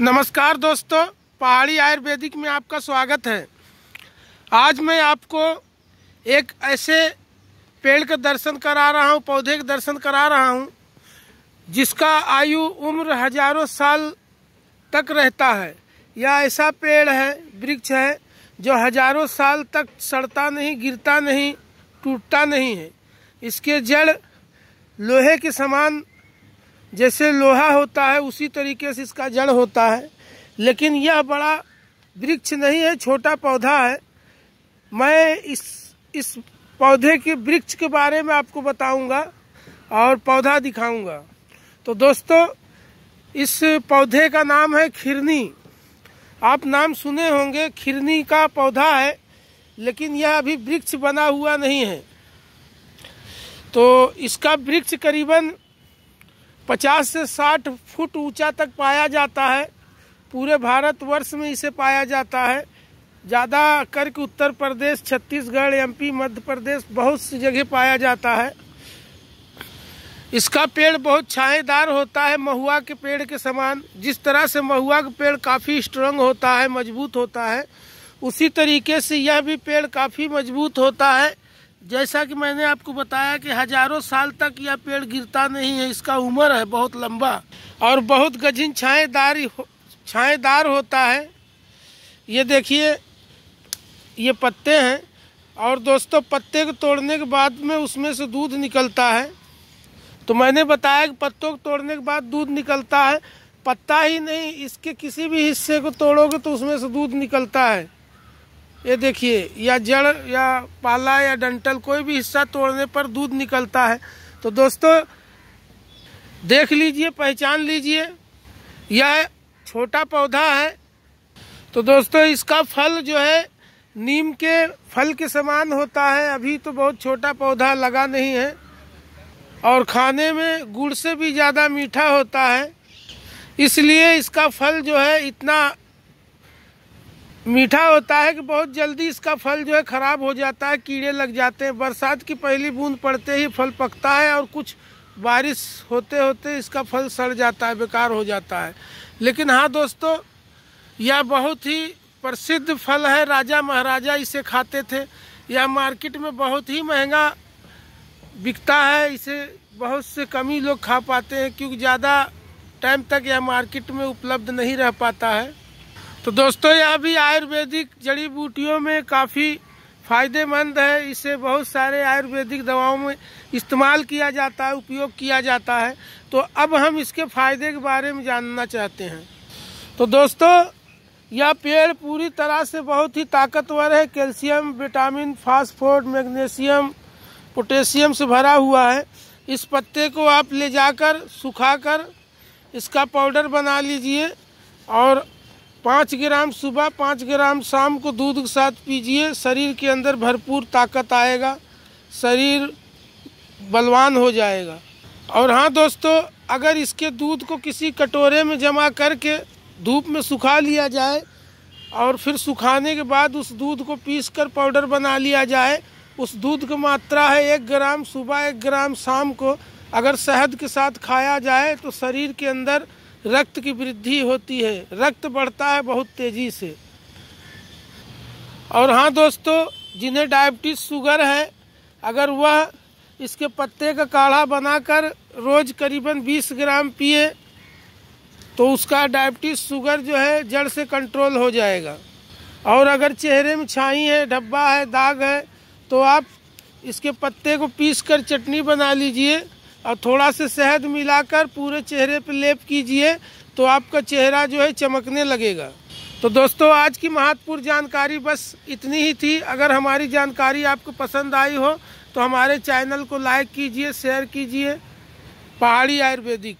नमस्कार दोस्तों, पहाड़ी आयुर्वेदिक में आपका स्वागत है। आज मैं आपको एक ऐसे पेड़ का दर्शन करा रहा हूँ, पौधे के दर्शन करा रहा हूँ, जिसका आयु उम्र हज़ारों साल तक रहता है। यह ऐसा पेड़ है, वृक्ष है, जो हज़ारों साल तक सड़ता नहीं, गिरता नहीं, टूटता नहीं है। इसके जड़ लोहे के समान जैसे लोहा होता है, उसी तरीके से इसका जड़ होता है। लेकिन यह बड़ा वृक्ष नहीं है, छोटा पौधा है। मैं इस इस पौधे के वृक्ष के बारे में आपको बताऊँगा और पौधा दिखाऊँगा। तो दोस्तों, इस पौधे का नाम है खिरनी। आप नाम सुने होंगे, खिरनी का पौधा है, लेकिन यह अभी वृक्ष बना हुआ नहीं है। तो इसका वृक्ष करीबन 50 से 60 फुट ऊँचा तक पाया जाता है। पूरे भारतवर्ष में इसे पाया जाता है। ज़्यादा करके उत्तर प्रदेश, छत्तीसगढ़, एमपी, मध्य प्रदेश, बहुत सी जगह पाया जाता है। इसका पेड़ बहुत छाएदार होता है, महुआ के पेड़ के समान। जिस तरह से महुआ का पेड़ काफ़ी स्ट्रांग होता है, मज़बूत होता है, उसी तरीके से यह भी पेड़ काफ़ी मज़बूत होता है। जैसा कि मैंने आपको बताया कि हज़ारों साल तक यह पेड़ गिरता नहीं है, इसका उम्र है बहुत लंबा और बहुत गजिन छाएदार छाएदार होता है। ये देखिए, ये पत्ते हैं और दोस्तों, पत्ते को तोड़ने के बाद में उसमें से दूध निकलता है। तो मैंने बताया कि पत्तों को तोड़ने के बाद दूध निकलता है, पत्ता ही नहीं, इसके किसी भी हिस्से को तोड़ोगे तो उसमें से दूध निकलता है। ये देखिए, या जड़, या पाला, या डंटल, कोई भी हिस्सा तोड़ने पर दूध निकलता है। तो दोस्तों, देख लीजिए, पहचान लीजिए, यह छोटा पौधा है। तो दोस्तों, इसका फल जो है, नीम के फल के समान होता है। अभी तो बहुत छोटा पौधा लगा नहीं है। और खाने में गुड़ से भी ज़्यादा मीठा होता है। इसलिए इसका फल जो है, इतना मीठा होता है कि बहुत जल्दी इसका फल जो है ख़राब हो जाता है, कीड़े लग जाते हैं। बरसात की पहली बूंद पड़ते ही फल पकता है और कुछ बारिश होते होते इसका फल सड़ जाता है, बेकार हो जाता है। लेकिन हाँ दोस्तों, यह बहुत ही प्रसिद्ध फल है। राजा महाराजा इसे खाते थे। यह मार्केट में बहुत ही महँगा बिकता है। इसे बहुत से कम ही लोग खा पाते हैं, क्योंकि ज़्यादा टाइम तक यह मार्केट में उपलब्ध नहीं रह पाता है। तो दोस्तों, यह भी आयुर्वेदिक जड़ी बूटियों में काफ़ी फ़ायदेमंद है। इसे बहुत सारे आयुर्वेदिक दवाओं में इस्तेमाल किया जाता है, उपयोग किया जाता है। तो अब हम इसके फ़ायदे के बारे में जानना चाहते हैं। तो दोस्तों, यह पेड़ पूरी तरह से बहुत ही ताकतवर है। Calcium, vitamin phosphorus magnesium, potassium से भरा हुआ है। इस पत्ते को आप ले जाकर, सुखाकर इसका पाउडर बना लीजिए और पाँच ग्राम सुबह, पाँच ग्राम शाम को दूध के साथ पीजिए। शरीर के अंदर भरपूर ताकत आएगा। शरीर बलवान हो जाएगा। और हाँ दोस्तों, अगर इसके दूध को किसी कटोरे में जमा करके धूप में सुखा लिया जाए और फिर सुखाने के बाद उस दूध को पीस कर पाउडर बना लिया जाए, उस दूध की मात्रा है एक ग्राम, सुबह एक ग्राम, शाम को अगर शहद के साथ खाया जाए तो शरीर के अंदर रक्त की वृद्धि होती है। रक्त बढ़ता है बहुत तेज़ी से। और हाँ दोस्तों, जिन्हें डायबिटीज़ शुगर है, अगर वह इसके पत्ते का काढ़ा बनाकर रोज करीबन 20 ग्राम पिए तो उसका डायबिटीज़ शुगर जो है, जड़ से कंट्रोल हो जाएगा। और अगर चेहरे में छाई है, धब्बा है, दाग है तो आप इसके पत्ते को पीस कर चटनी बना लीजिए। और थोड़ा सा शहद मिलाकर पूरे चेहरे पर लेप कीजिए तो आपका चेहरा जो है चमकने लगेगा। तो दोस्तों, आज की महत्वपूर्ण जानकारी बस इतनी ही थी। अगर हमारी जानकारी आपको पसंद आई हो तो हमारे चैनल को लाइक कीजिए, शेयर कीजिए। पहाड़ी आयुर्वेदिक।